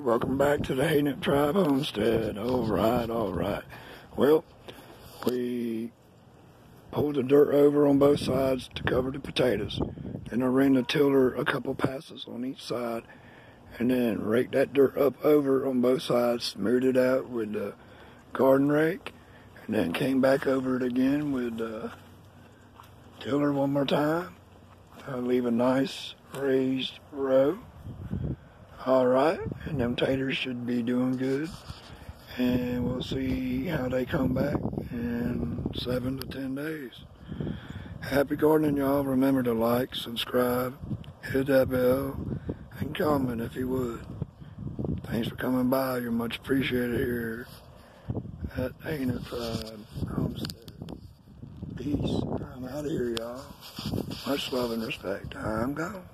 Welcome back to the Haynip Tribe Homestead. All right, all right. Well, we pulled the dirt over on both sides to cover the potatoes. Then I ran the tiller a couple passes on each side and then raked that dirt up over on both sides, smeared it out with the garden rake, and then came back over it again with the tiller one more time. I leave a nice raised row. All right, and them taters should be doing good. And we'll see how they come back in seven to ten days. Happy gardening, y'all. Remember to like, subscribe, hit that bell, and comment if you would. Thanks for coming by. You're much appreciated here at Haynip Tribe Homestead. Peace. I'm out of here, y'all. Much love and respect. I'm gone.